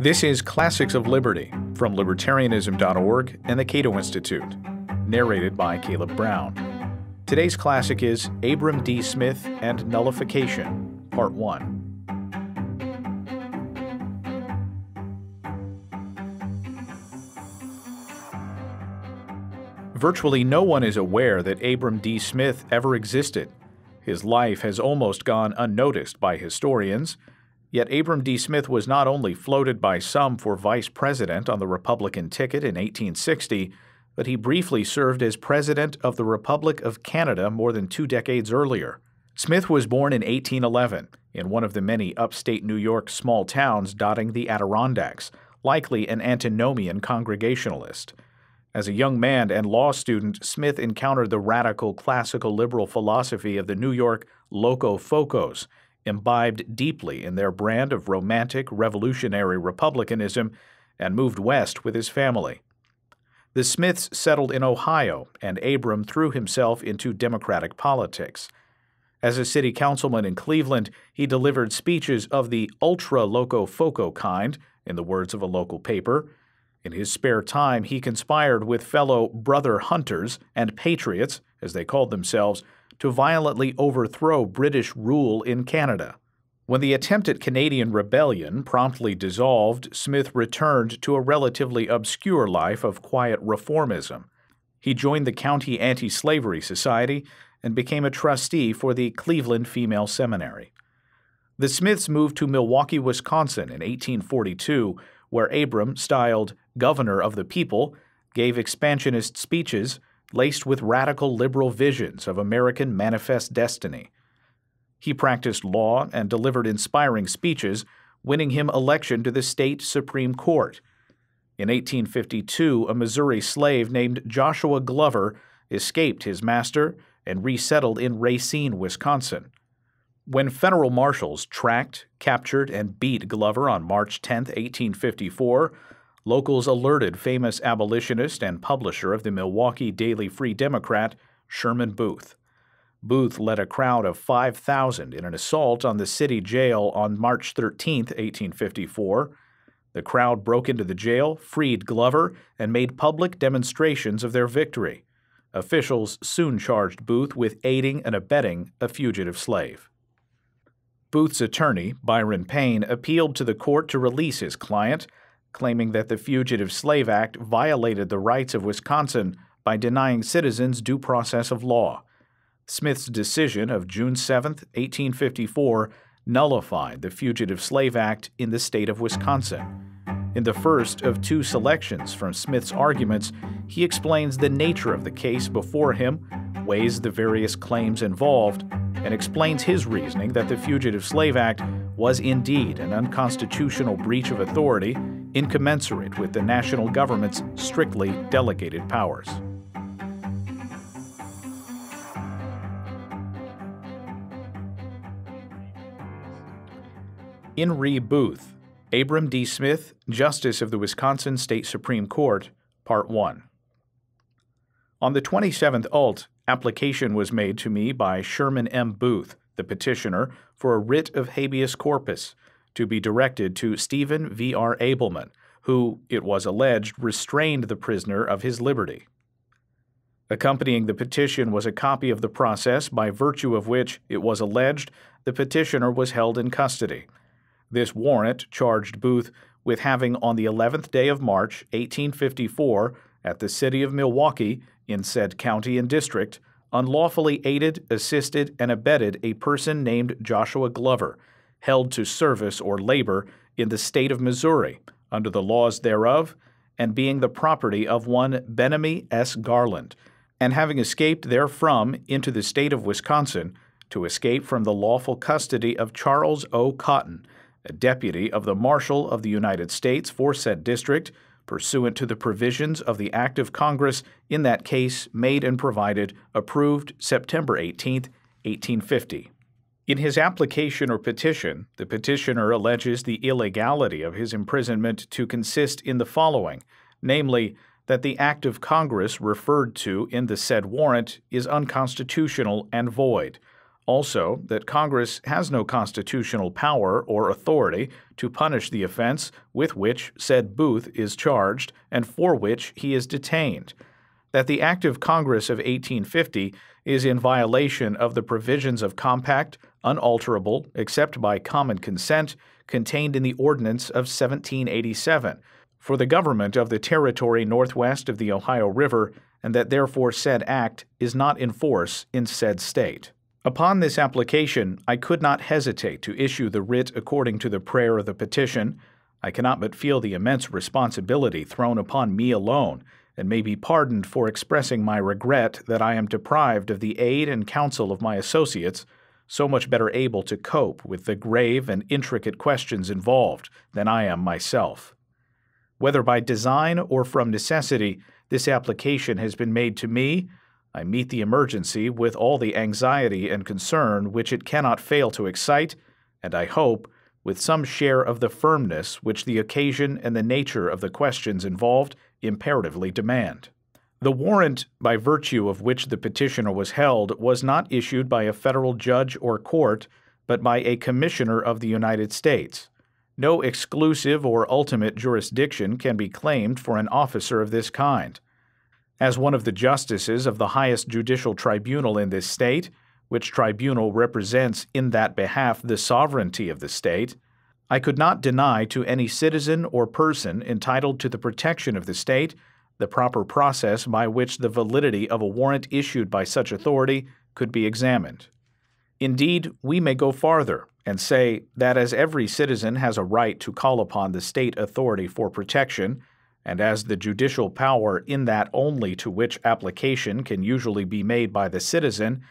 This is Classics of Liberty from Libertarianism.org and the Cato Institute, narrated by Caleb Brown. Today's classic is Abram D. Smith and Nullification, Part 1. Virtually no one is aware that Abram D. Smith ever existed. His life has almost gone unnoticed by historians. Yet Abram D. Smith was not only floated by some for vice president on the Republican ticket in 1860, but he briefly served as president of the Republic of Canada more than two decades earlier. Smith was born in 1811 in one of the many upstate New York small towns dotting the Adirondacks, likely an antinomian Congregationalist. As a young man and law student, Smith encountered the radical classical liberal philosophy of the New York Locofocos imbibed deeply in their brand of romantic revolutionary republicanism, and moved west with his family. The Smiths settled in Ohio, and Abram threw himself into Democratic politics. As a city councilman in Cleveland, he delivered speeches of the ultra locofoco kind, in the words of a local paper. In his spare time, he conspired with fellow brother hunters and patriots, as they called themselves, to violently overthrow British rule in Canada. When the attempted Canadian rebellion promptly dissolved, Smith returned to a relatively obscure life of quiet reformism. He joined the County Anti Slavery Society and became a trustee for the Cleveland Female Seminary. The Smiths moved to Milwaukee, Wisconsin in 1842, where Abram, styled Governor of the People, gave expansionist speeches laced with radical liberal visions of American manifest destiny. He practiced law and delivered inspiring speeches, winning him election to the state Supreme Court. In 1852, a Missouri slave named Joshua Glover escaped his master and resettled in Racine, Wisconsin. When federal marshals tracked, captured, and beat Glover on March 10, 1854, locals alerted famous abolitionist and publisher of the Milwaukee Daily Free Democrat, Sherman Booth. Booth led a crowd of 5,000 in an assault on the city jail on March 13, 1854. The crowd broke into the jail, freed Glover, and made public demonstrations of their victory. Officials soon charged Booth with aiding and abetting a fugitive slave. Booth's attorney, Byron Paine, appealed to the court to release his client, claiming that the Fugitive Slave Act violated the rights of Wisconsin by denying citizens due process of law. Smith's decision of June 7, 1854, nullified the Fugitive Slave Act in the state of Wisconsin. In the first of two selections from Smith's arguments, he explains the nature of the case before him, weighs the various claims involved, and explains his reasoning that the Fugitive Slave Act was indeed an unconstitutional breach of authority incommensurate with the national government's strictly delegated powers. In Re Booth, Abram D. Smith, Justice of the Wisconsin State Supreme Court, Part 1. On the 27th ult, application was made to me by Sherman M. Booth, the petitioner, for a writ of habeas corpus to be directed to Stephen V. R. Ableman, who, it was alleged, restrained the prisoner of his liberty. Accompanying the petition was a copy of the process by virtue of which, it was alleged, the petitioner was held in custody. This warrant charged Booth with having, on the 11th day of March, 1854, at the city of Milwaukee, in said county and district, unlawfully aided, assisted, and abetted a person named Joshua Glover, held to service or labor in the state of Missouri under the laws thereof, and being the property of one Benamy S. Garland, and having escaped therefrom into the state of Wisconsin, to escape from the lawful custody of Charles O. Cotton, a deputy of the Marshal of the United States for said district, pursuant to the provisions of the Act of Congress in that case made and provided, approved September 18, 1850. In his application or petition, the petitioner alleges the illegality of his imprisonment to consist in the following namely, that the act of Congress referred to in the said warrant is unconstitutional and void. Also, that Congress has no constitutional power or authority to punish the offense with which said Booth is charged and for which he is detained. That the Act of Congress of 1850 is in violation of the provisions of compact, unalterable, except by common consent, contained in the Ordinance of 1787 for the government of the territory northwest of the Ohio River, and that therefore said act is not in force in said state. Upon this application, I could not hesitate to issue the writ according to the prayer of the petition. I cannot but feel the immense responsibility thrown upon me alone, and may be pardoned for expressing my regret that I am deprived of the aid and counsel of my associates, so much better able to cope with the grave and intricate questions involved than I am myself. Whether by design or from necessity, this application has been made to me, I meet the emergency with all the anxiety and concern which it cannot fail to excite, and I hope, with some share of the firmness which the occasion and the nature of the questions involved imperatively demand. The warrant by virtue of which the petitioner was held was not issued by a federal judge or court, but by a commissioner of the United States. No exclusive or ultimate jurisdiction can be claimed for an officer of this kind. As one of the justices of the highest judicial tribunal in this state, which tribunal represents in that behalf the sovereignty of the state, I could not deny to any citizen or person entitled to the protection of the state the proper process by which the validity of a warrant issued by such authority could be examined. Indeed, we may go farther and say that as every citizen has a right to call upon the state authority for protection, and as the judicial power in that only to which application can usually be made by the citizen,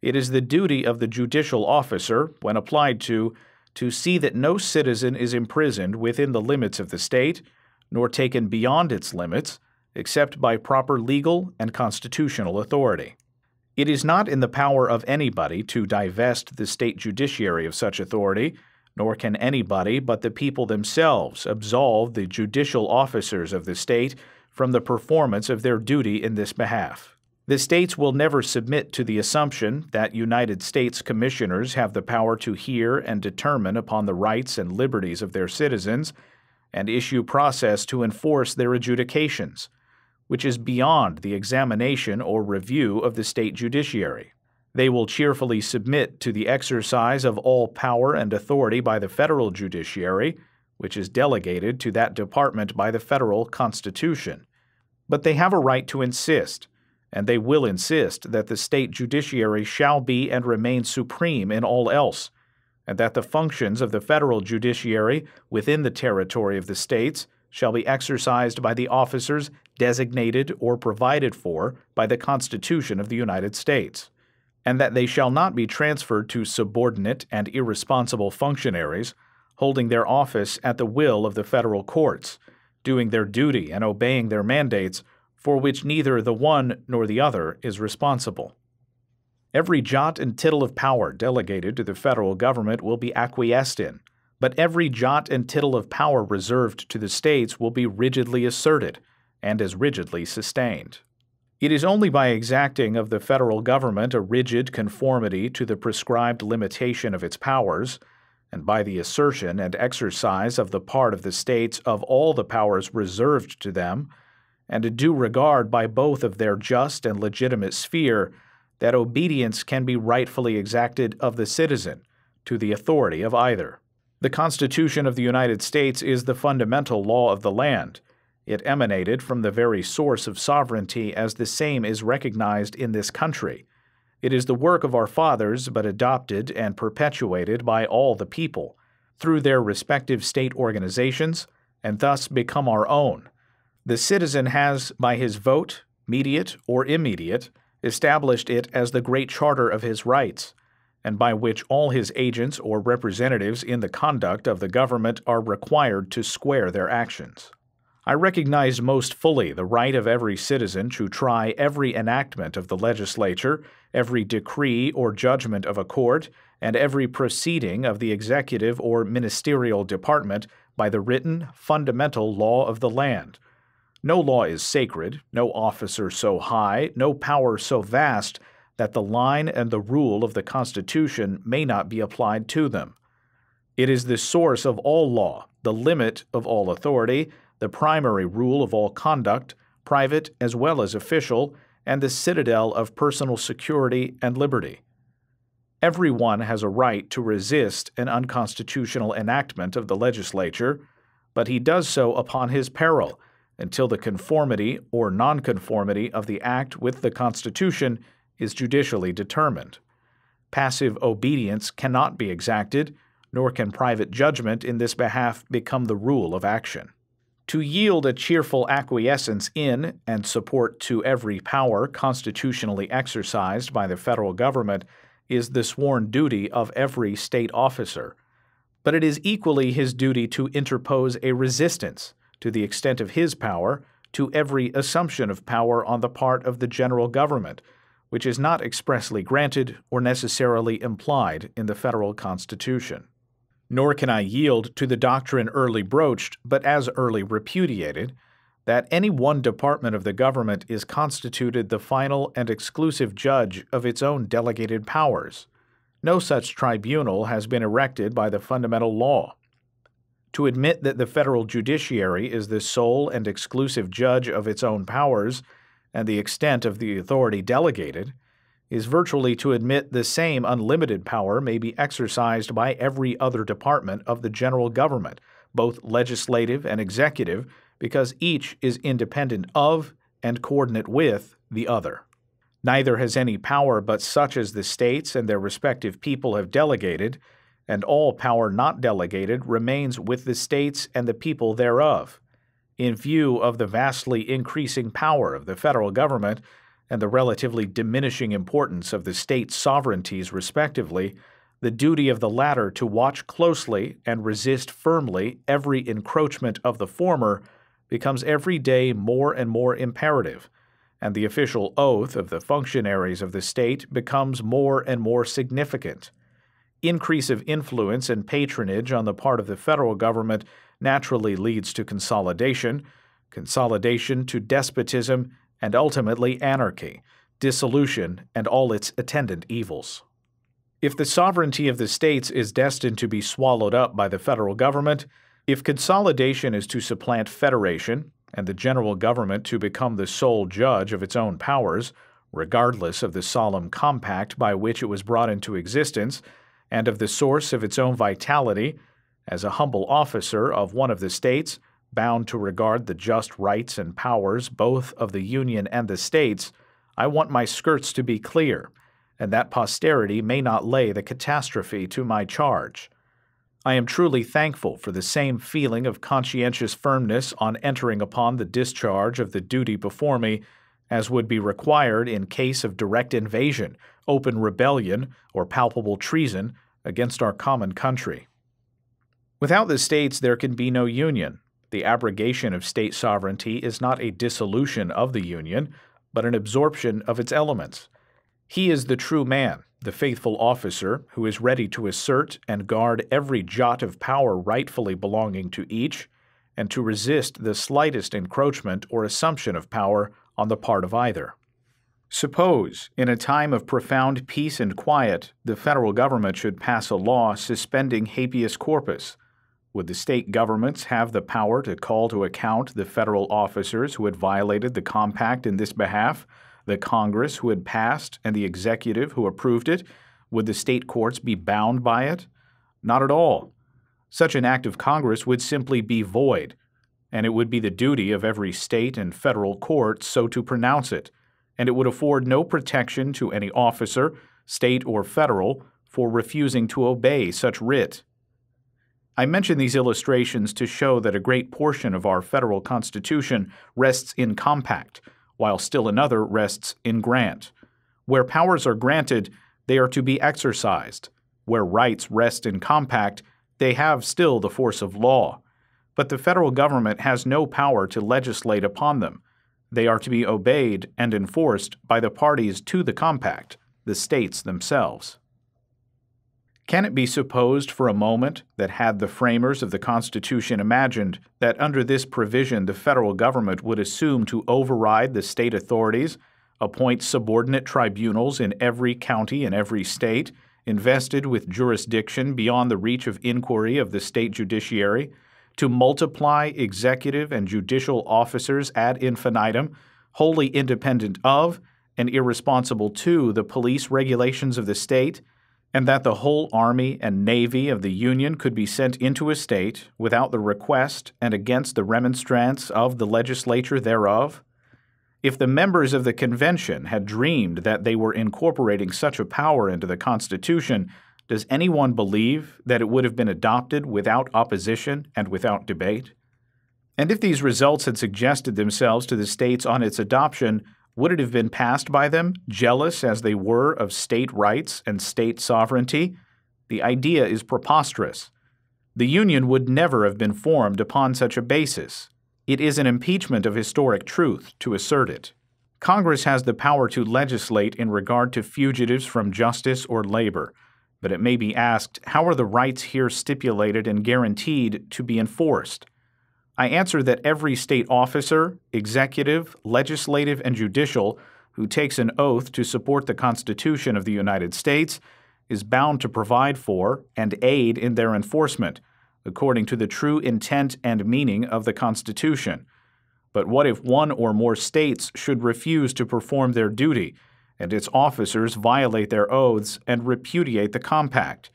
it is the duty of the judicial officer, when applied to, to see that no citizen is imprisoned within the limits of the state, nor taken beyond its limits, except by proper legal and constitutional authority. It is not in the power of anybody to divest the state judiciary of such authority, nor can anybody but the people themselves absolve the judicial officers of the state from the performance of their duty in this behalf. The states will never submit to the assumption that United States commissioners have the power to hear and determine upon the rights and liberties of their citizens and issue process to enforce their adjudications which is beyond the examination or review of the state judiciary. They will cheerfully submit to the exercise of all power and authority by the federal judiciary, which is delegated to that department by the federal Constitution. But they have a right to insist, and they will insist that the state judiciary shall be and remain supreme in all else, and that the functions of the federal judiciary within the territory of the states shall be exercised by the officers designated or provided for by the Constitution of the United States, and that they shall not be transferred to subordinate and irresponsible functionaries holding their office at the will of the federal courts, doing their duty and obeying their mandates, for which neither the one nor the other is responsible. Every jot and tittle of power delegated to the federal government will be acquiesced in, but every jot and tittle of power reserved to the states will be rigidly asserted and as rigidly sustained. It is only by exacting of the federal government a rigid conformity to the prescribed limitation of its powers, and by the assertion and exercise of the part of the states of all the powers reserved to them, and a due regard by both of their just and legitimate sphere, that obedience can be rightfully exacted of the citizen to the authority of either. The Constitution of the United States is the fundamental law of the land. It emanated from the very source of sovereignty as the same is recognized in this country. It is the work of our fathers, but adopted and perpetuated by all the people, through their respective state organizations, and thus become our own. The citizen has, by his vote, mediate or immediate, established it as the great charter of his rights and by which all his agents or representatives in the conduct of the government are required to square their actions. I recognize most fully the right of every citizen to try every enactment of the legislature, every decree or judgment of a court, and every proceeding of the executive or ministerial department by the written, fundamental law of the land. No law is sacred, no officer so high, no power so vast that the line and the rule of the Constitution may not be applied to them. It is the source of all law, the limit of all authority, the primary rule of all conduct, private as well as official, and the citadel of personal security and liberty. Everyone has a right to resist an unconstitutional enactment of the legislature, but he does so upon his peril until the conformity or nonconformity of the act with the Constitution is judicially determined. Passive obedience cannot be exacted, nor can private judgment in this behalf become the rule of action. To yield a cheerful acquiescence in and support to every power constitutionally exercised by the federal government is the sworn duty of every state officer. But it is equally his duty to interpose a resistance, to the extent of his power, to every assumption of power on the part of the general government which is not expressly granted or necessarily implied in the federal Constitution. Nor can I yield to the doctrine early broached, but as early repudiated, that any one department of the government is constituted the final and exclusive judge of its own delegated powers. No such tribunal has been erected by the fundamental law. To admit that the federal judiciary is the sole and exclusive judge of its own powers and the extent of the authority delegated, is virtually to admit the same unlimited power may be exercised by every other department of the general government, both legislative and executive, because each is independent of and coordinate with the other. Neither has any power but such as the states and their respective people have delegated, and all power not delegated remains with the states and the people thereof in view of the vastly increasing power of the federal government and the relatively diminishing importance of the state sovereignties, respectively, the duty of the latter to watch closely and resist firmly every encroachment of the former becomes every day more and more imperative, and the official oath of the functionaries of the state becomes more and more significant. Increase of influence and patronage on the part of the federal government naturally leads to consolidation, consolidation to despotism, and ultimately anarchy, dissolution, and all its attendant evils. If the sovereignty of the states is destined to be swallowed up by the federal government, if consolidation is to supplant federation, and the general government to become the sole judge of its own powers, regardless of the solemn compact by which it was brought into existence, and of the source of its own vitality, as a humble officer of one of the states, bound to regard the just rights and powers both of the Union and the states, I want my skirts to be clear, and that posterity may not lay the catastrophe to my charge. I am truly thankful for the same feeling of conscientious firmness on entering upon the discharge of the duty before me as would be required in case of direct invasion, open rebellion, or palpable treason against our common country. Without the states, there can be no union. The abrogation of state sovereignty is not a dissolution of the union, but an absorption of its elements. He is the true man, the faithful officer, who is ready to assert and guard every jot of power rightfully belonging to each, and to resist the slightest encroachment or assumption of power on the part of either. Suppose, in a time of profound peace and quiet, the federal government should pass a law suspending habeas corpus would the state governments have the power to call to account the federal officers who had violated the compact in this behalf, the Congress who had passed, and the executive who approved it? Would the state courts be bound by it? Not at all. Such an act of Congress would simply be void, and it would be the duty of every state and federal court so to pronounce it, and it would afford no protection to any officer, state or federal, for refusing to obey such writ. I mention these illustrations to show that a great portion of our federal Constitution rests in compact, while still another rests in grant. Where powers are granted, they are to be exercised. Where rights rest in compact, they have still the force of law. But the federal government has no power to legislate upon them. They are to be obeyed and enforced by the parties to the compact, the states themselves. Can it be supposed for a moment that had the framers of the Constitution imagined that under this provision the federal government would assume to override the state authorities, appoint subordinate tribunals in every county and every state, invested with jurisdiction beyond the reach of inquiry of the state judiciary, to multiply executive and judicial officers ad infinitum, wholly independent of and irresponsible to the police regulations of the state, and that the whole army and navy of the Union could be sent into a state without the request and against the remonstrance of the legislature thereof? If the members of the convention had dreamed that they were incorporating such a power into the Constitution, does anyone believe that it would have been adopted without opposition and without debate? And if these results had suggested themselves to the states on its adoption, would it have been passed by them, jealous as they were of state rights and state sovereignty? The idea is preposterous. The Union would never have been formed upon such a basis. It is an impeachment of historic truth to assert it. Congress has the power to legislate in regard to fugitives from justice or labor, but it may be asked how are the rights here stipulated and guaranteed to be enforced? I answer that every state officer, executive, legislative, and judicial who takes an oath to support the Constitution of the United States is bound to provide for and aid in their enforcement, according to the true intent and meaning of the Constitution. But what if one or more states should refuse to perform their duty, and its officers violate their oaths and repudiate the compact?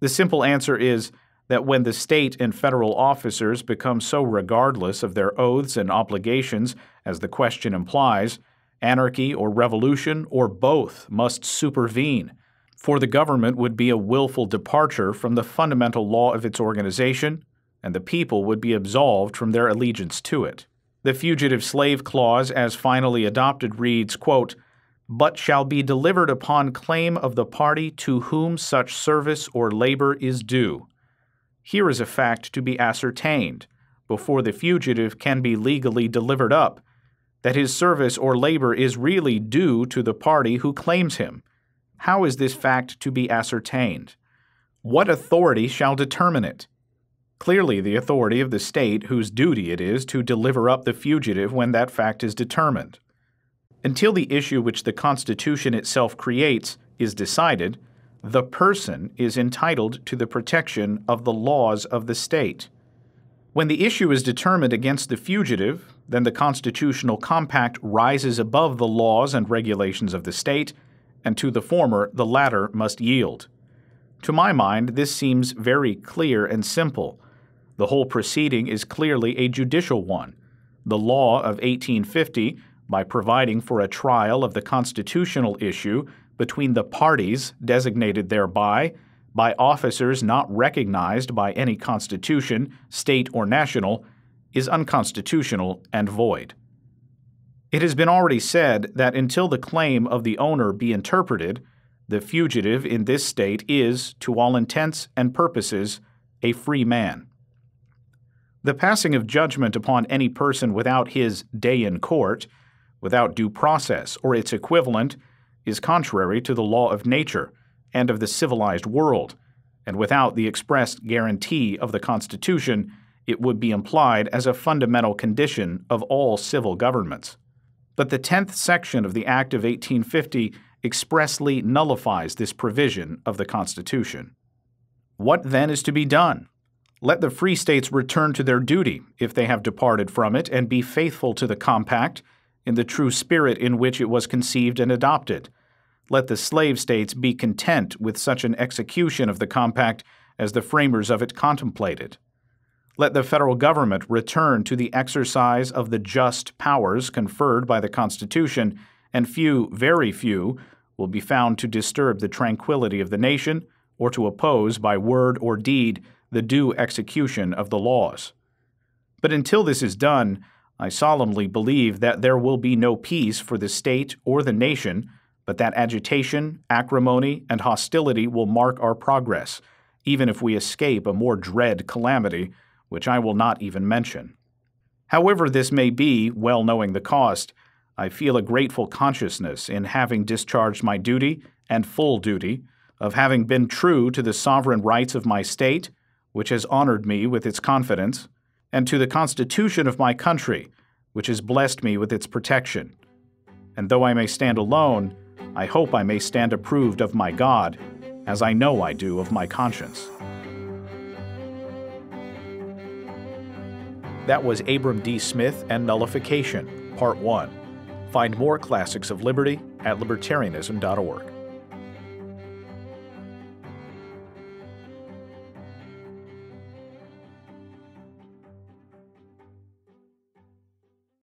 The simple answer is that when the state and federal officers become so regardless of their oaths and obligations as the question implies, anarchy or revolution or both must supervene, for the government would be a willful departure from the fundamental law of its organization, and the people would be absolved from their allegiance to it. The Fugitive Slave Clause, as finally adopted, reads, quote, but shall be delivered upon claim of the party to whom such service or labor is due, here is a fact to be ascertained before the fugitive can be legally delivered up that his service or labor is really due to the party who claims him. How is this fact to be ascertained? What authority shall determine it? Clearly, the authority of the state whose duty it is to deliver up the fugitive when that fact is determined. Until the issue which the Constitution itself creates is decided, the person is entitled to the protection of the laws of the state. When the issue is determined against the fugitive, then the constitutional compact rises above the laws and regulations of the state, and to the former the latter must yield. To my mind, this seems very clear and simple. The whole proceeding is clearly a judicial one. The law of 1850, by providing for a trial of the constitutional issue, between the parties designated thereby, by officers not recognized by any constitution, state or national, is unconstitutional and void. It has been already said that until the claim of the owner be interpreted, the fugitive in this state is, to all intents and purposes, a free man. The passing of judgment upon any person without his day in court, without due process or its equivalent, is contrary to the law of nature and of the civilized world, and without the expressed guarantee of the Constitution, it would be implied as a fundamental condition of all civil governments. But the 10th section of the Act of 1850 expressly nullifies this provision of the Constitution. What then is to be done? Let the free states return to their duty if they have departed from it and be faithful to the compact in the true spirit in which it was conceived and adopted. Let the slave states be content with such an execution of the compact as the framers of it contemplated. Let the federal government return to the exercise of the just powers conferred by the Constitution, and few, very few, will be found to disturb the tranquility of the nation or to oppose by word or deed the due execution of the laws. But until this is done, I solemnly believe that there will be no peace for the state or the nation, but that agitation, acrimony, and hostility will mark our progress, even if we escape a more dread calamity, which I will not even mention. However, this may be, well knowing the cost, I feel a grateful consciousness in having discharged my duty and full duty, of having been true to the sovereign rights of my state, which has honored me with its confidence and to the Constitution of my country, which has blessed me with its protection. And though I may stand alone, I hope I may stand approved of my God, as I know I do of my conscience. That was Abram D. Smith and Nullification, Part 1. Find more classics of liberty at libertarianism.org.